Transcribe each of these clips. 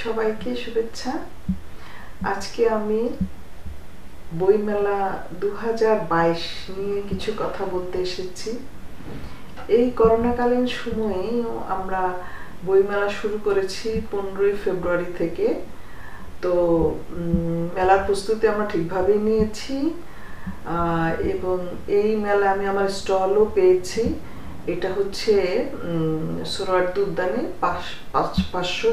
সবাইকে শুভেচ্ছা। আজকে আমি বইমেলা দু নিয়ে কিছু কথা বলতে এসেছি। এই করোনাকালীন সময়ে আমরা বইমেলা শুরু করেছি পনেরোই ফেব্রুয়ারি থেকে। তো মেলার প্রস্তুতি আমরা ঠিকভাবেই নিয়েছি। এবং এই মেলা আমি আমার স্টলও পেয়েছি। এটা হচ্ছে সোরার্দি উদ্যানে পাঁচশো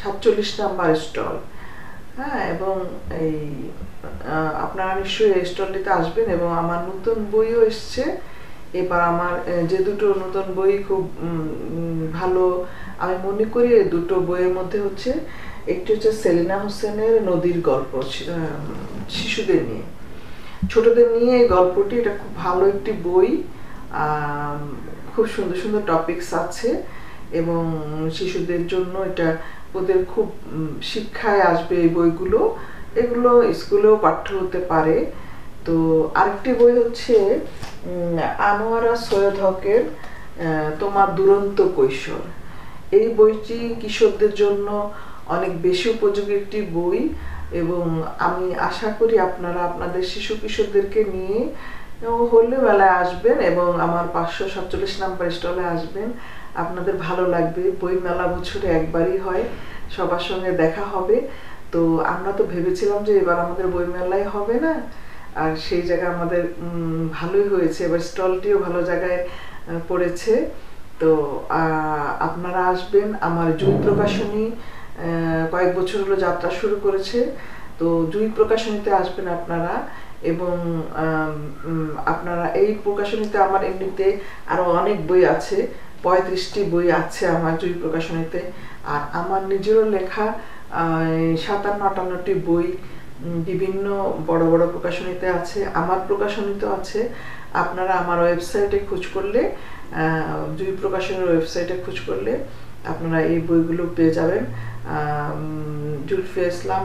সাতচল্লিশ নাম্বার স্টল। হ্যাঁ এবং এই আপনারা নিশ্চয়ই এই স্টলটিতে আসবেন এবং আমার নতুন বইও এসছে। এবার আমার যে দুটো নতুন বই খুব ভালো, আমি মনে করি দুটো বইয়ের মধ্যে হচ্ছে, একটি হচ্ছে সেলিনা হোসেনের নদীর গল্প শিশুদের নিয়ে। ছোটদের নিয়ে এই গল্পটি, এটা খুব ভালো একটি বই। খুব সুন্দর সুন্দর টপিকস আছে এবং শিশুদের জন্য এটা ওদের খুব শিক্ষায় আসবে এই বইগুলো। এগুলো স্কুলেও পাঠ্য হতে পারে। তো আরেকটি বই হচ্ছে আনোয়ারা সৈয়দ হকের তোমার দুরন্ত কৈশোর। এই বইটি কিশোরদের জন্য অনেক বেশি উপযোগী একটি বই এবং আমি আশা করি আপনারা আপনাদের শিশু কিশোরদেরকে নিয়ে হলে বেলায় আসবেন এবং আমার পাঁচশো সাতচল্লিশ নাম্বার স্টলে আসবেন। আপনাদের ভালো লাগবে। বই মেলা বছরে একবারই হয়। সবার সঙ্গে দেখা হবে। তো আমরা তো ভেবেছিলাম যে এবার আমাদের বই মেলায় হবে না। আর সেই জায়গায় আমাদের ভালোই হয়েছে। এবার স্টলটিও ভালো জায়গায় পড়েছে। তো আপনারা আসবেন। আমার জুই প্রকাশনী কয়েক বছর হলো যাত্রা শুরু করেছে। তো জুই প্রকাশনীতে আসবেন আপনারা। এবং আপনারা এই প্রকাশনীতে আমার এমনিতে আরও অনেক বই আছে, পঁয়ত্রিশটি বই আছে আমার জুই প্রকাশনীতে। আর আমার নিজেরও লেখা সাতান্ন, আটান্নটি বই বিভিন্ন বড় বড় প্রকাশনীতে আছে। আমার প্রকাশনীতেও আছে। আপনারা আমার ওয়েবসাইটে খোঁজ করলে জুই প্রকাশনের ওয়েবসাইটে খোঁজ করলে আপনারা এই বইগুলো পেয়ে যাবেন। Zulfia Islam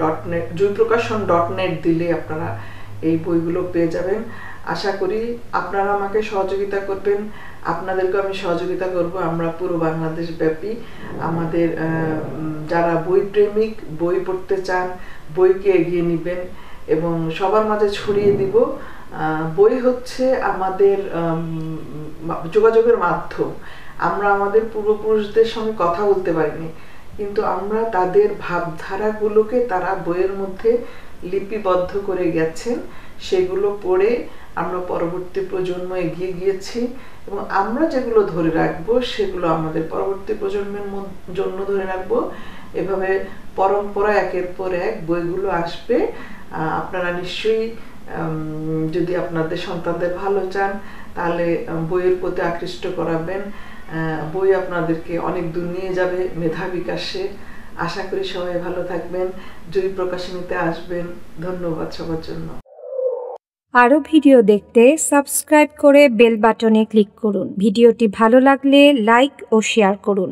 dot net Jui Prakashan dot net দিলে আপনারা এই বইগুলো পেয়ে যাবেন। আশা করি আপনারা আমাকে সহযোগিতা করবেন। আপনাদেরকে আমি সহযোগিতা করব। আমরা পুরো বাংলাদেশ ব্যাপী আমাদের যারা বই প্রেমিক, বই পড়তে চান, বইকে এগিয়ে নেবেন এবং সবার মাঝে ছড়িয়ে দিব। বই হচ্ছে আমাদের যোগাযোগের মাধ্যম। আমরা আমাদের পূর্বপুরুষদের সঙ্গে কথা বলতে পারিনি। কিন্তু আমরা তাদের ভাবধারাগুলোকে তারা বইয়ের মধ্যে লিপিবদ্ধ করে গেছেন। সেগুলো পড়ে আমরা পরবর্তী প্রজন্ম এগিয়ে গিয়েছি এবং আমরা যেগুলো ধরে রাখব সেগুলো আমাদের পরবর্তী প্রজন্মের জন্য ধরে রাখব। এভাবে পরম্পরা একের পর এক বইগুলো আসবে। আপনারা নিশ্চয়ই যদি আপনাদের সন্তানদের ভালো চান, তাহলে বইয়ের প্রতি আকৃষ্ট করাবেন। বই আপনাদেরকে অনেক দূর নিয়ে যাবে মেধা বিকাশে। আশা করি সবাই ভালো থাকবেন জয়ী প্রকাশনীতে আসবেন, ধন্যবাদ সবার জন্য। আরও ভিডিও দেখতে সাবস্ক্রাইব করে বেল বাটনে ক্লিক করুন। ভিডিওটি ভালো লাগলে লাইক ও শেয়ার করুন।